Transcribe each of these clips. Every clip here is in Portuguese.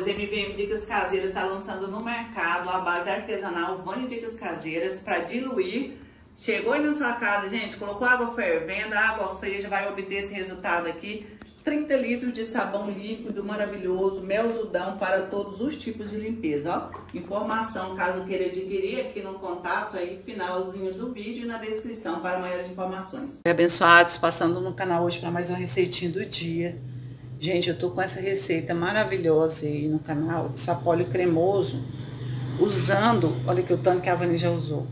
amores, MVM Dicas Caseiras está lançando no mercado a base artesanal Vânia Dicas Caseiras para diluir. Chegou aí na sua casa, gente, colocou água fervendo, água fria, já vai obter esse resultado aqui. 30 litros de sabão líquido maravilhoso, melzudão para todos os tipos de limpeza, ó. Informação, caso queira adquirir, aqui no contato aí, finalzinho do vídeo e na descrição para maiores informações. Abençoados, passando no canal hoje para mais uma receitinha do dia. Gente, eu tô com essa receita maravilhosa aí no canal, sapólio cremoso, usando, olha que o tanto que a Vani já usou,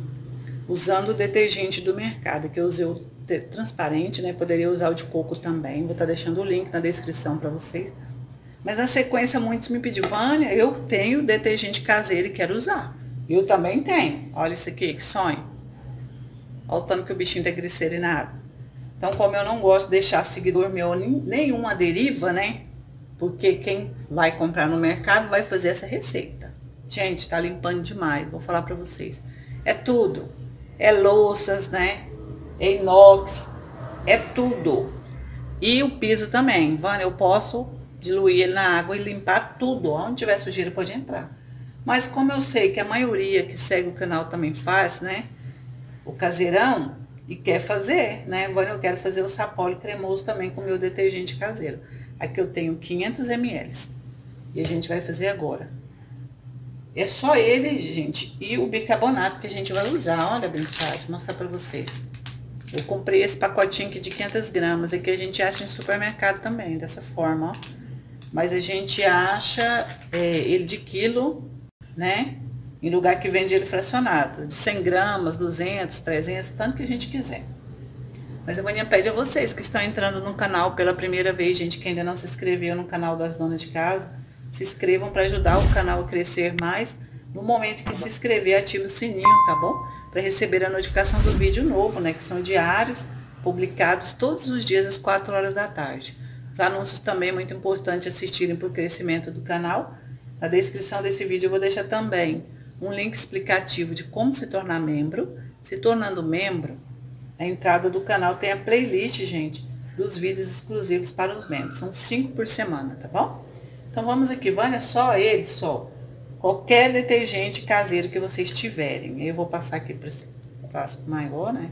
usando o detergente do mercado, que eu usei o transparente, né? Poderia usar o de coco também, vou estar tá deixando o link na descrição para vocês. Mas na sequência, muitos me pediram, Vânia, eu tenho detergente caseiro e quero usar. Eu também tenho. Olha isso aqui, que sonho. Olha o tanto que o bichinho tá glicerinado. Então, como eu não gosto de deixar seguidor meu nenhuma deriva, né? Porque quem vai comprar no mercado vai fazer essa receita. Gente, tá limpando demais, vou falar pra vocês. É tudo. É louças, né? É inox, é tudo. E o piso também. Vânia, eu posso diluir ele na água e limpar tudo. Onde tiver sujeira pode entrar. Mas como eu sei que a maioria que segue o canal também faz, né? O caseirão, e quer fazer, né? Agora eu quero fazer o sapólio cremoso também com meu detergente caseiro. Aqui eu tenho 500 ml. E a gente vai fazer agora. É só ele, gente, e o bicarbonato que a gente vai usar. Olha, abençoado, vou mostrar pra vocês. Eu comprei esse pacotinho aqui de 500 gramas. Aqui a gente acha em supermercado também, dessa forma, ó. Mas a gente acha é, ele de quilo, né? Em lugar que vende ele fracionado, de 100 gramas, 200, 300, tanto que a gente quiser. Mas a Maninha pede a vocês que estão entrando no canal pela primeira vez, gente que ainda não se inscreveu no canal das donas de casa, se inscrevam para ajudar o canal a crescer mais. No momento que se inscrever, ative o sininho, tá bom? Para receber a notificação do vídeo novo, né? Que são diários, publicados todos os dias às 4 horas da tarde. Os anúncios também é muito importante assistirem para o crescimento do canal. Na descrição desse vídeo eu vou deixar também um link explicativo de como se tornar membro. Se tornando membro, a entrada do canal tem a playlist, gente, dos vídeos exclusivos para os membros. São cinco por semana, tá bom? Então vamos aqui, Vânia, só ele, só. Qualquer detergente caseiro que vocês tiverem. Eu vou passar aqui para esse plástico maior, né?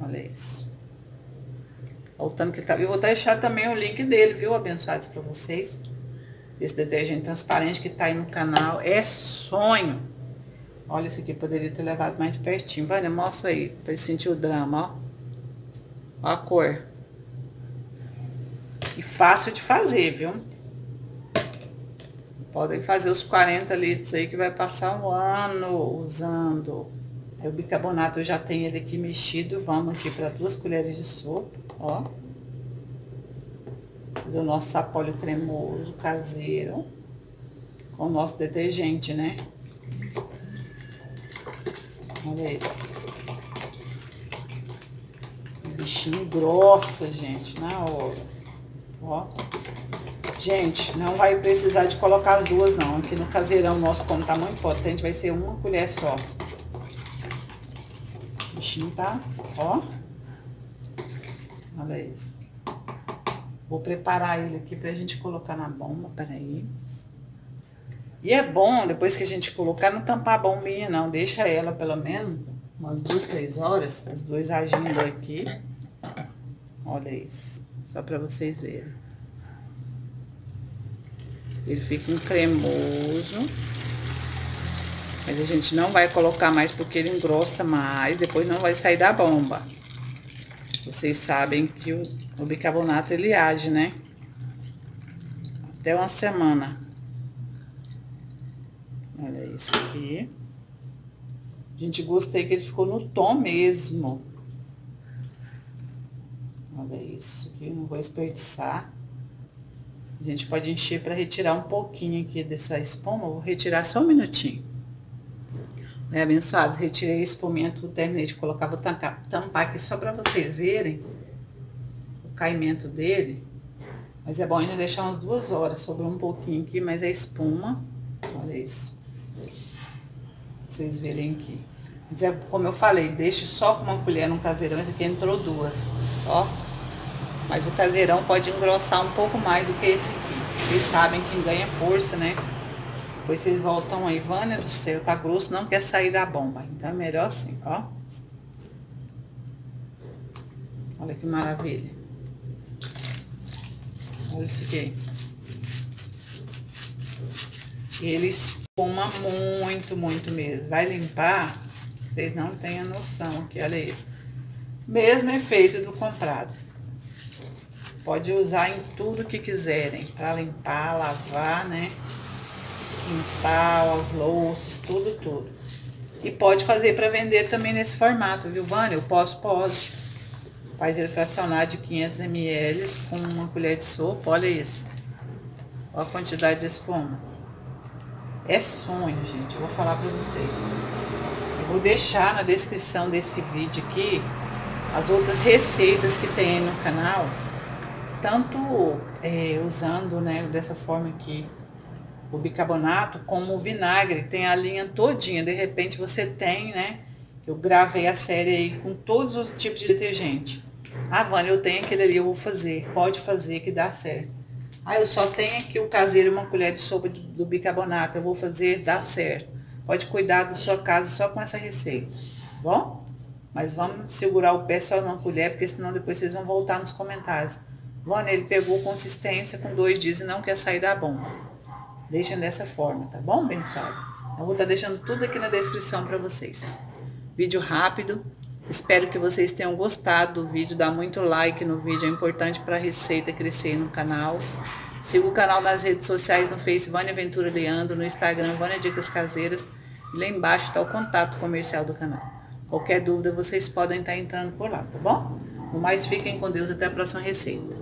Olha isso. Voltando que ele tá. Eu vou deixar também o link dele, viu, abençoados, para vocês. Esse detergente transparente que tá aí no canal. É sonho. Olha esse aqui, poderia ter levado mais de pertinho. Vânia, mostra aí, pra ele sentir o drama, ó. Ó a cor. E fácil de fazer, viu? Podem fazer os 40 litros aí que vai passar um ano usando. Aí o bicarbonato eu já tenho ele aqui mexido. Vamos aqui para duas colheres de sopa, ó. Fazer o nosso sapólio cremoso, caseiro. Com o nosso detergente, né? Olha isso. bichinho grossa, gente, na hora. Ó. Gente, não vai precisar de colocar as duas, não. Aqui no caseirão nosso, como tá muito potente, vai ser uma colher só. O bichinho tá, ó. Olha isso. Vou preparar ele aqui pra gente colocar na bomba, peraí. E é bom, depois que a gente colocar, não tampar a bombinha não. Deixa ela pelo menos umas duas, três horas, os dois agindo aqui. Olha isso, só pra vocês verem. Ele fica um cremoso. Mas a gente não vai colocar mais porque ele engrossa mais, depois não vai sair da bomba. Vocês sabem que o, o bicarbonato ele age, né? Até uma semana. Olha isso aqui. Gente, gostei que ele ficou no tom mesmo. Olha isso aqui, não vou desperdiçar. A gente pode encher para retirar um pouquinho aqui dessa espuma. Vou retirar só um minutinho. Bem abençoados, retirei espuminha, tudo terminei de colocar, vou tampar, tampar aqui só para vocês verem o caimento dele. Mas é bom ainda deixar umas duas horas, sobrou um pouquinho aqui, mas é espuma. Olha isso. Vocês verem aqui. Mas é como eu falei, deixe só com uma colher no caseirão, esse aqui entrou duas, ó. Mas o caseirão pode engrossar um pouco mais do que esse aqui. Vocês sabem quem ganha força, né? Depois vocês voltam aí, Vânia do céu, tá grosso, não quer sair da bomba. Então é melhor assim, ó. Olha que maravilha. Olha esse aqui. Ele espuma muito, muito mesmo. Vai limpar, vocês não têm a noção aqui, olha isso. Mesmo efeito do comprado. Pode usar em tudo que quiserem, para limpar, lavar, né? Limpar as louças, tudo, tudo. E pode fazer para vender também nesse formato, viu, Vânia? Eu posso, pode. Faz ele fracionar de 500 ml com uma colher de sopa, olha isso. Olha a quantidade de espuma. É sonho, gente, eu vou falar para vocês. Eu vou deixar na descrição desse vídeo aqui as outras receitas que tem no canal, tanto é, usando né, dessa forma aqui o bicarbonato, como o vinagre, tem a linha todinha, de repente você tem, né, eu gravei a série aí com todos os tipos de detergente. Ah, Vânia, eu tenho aquele ali, eu vou fazer, pode fazer que dá certo. Ah, eu só tenho aqui o caseiro uma colher de sopa do bicarbonato, eu vou fazer, dá certo. Pode cuidar da sua casa só com essa receita, tá bom? Mas vamos segurar o pé só numa colher, porque senão depois vocês vão voltar nos comentários. Vânia, ele pegou consistência com dois dias e não quer sair da bomba. Deixem dessa forma, tá bom, abençoados? Eu vou estar tá deixando tudo aqui na descrição para vocês. Vídeo rápido. Espero que vocês tenham gostado do vídeo. Dá muito like no vídeo, é importante para a receita crescer no canal. Siga o canal nas redes sociais, no Facebook Vânia Ventura Leandro, no Instagram Vânia Dicas Caseiras. E lá embaixo está o contato comercial do canal. Qualquer dúvida, vocês podem estar entrando por lá, tá bom? No mais, fiquem com Deus. Até a próxima receita.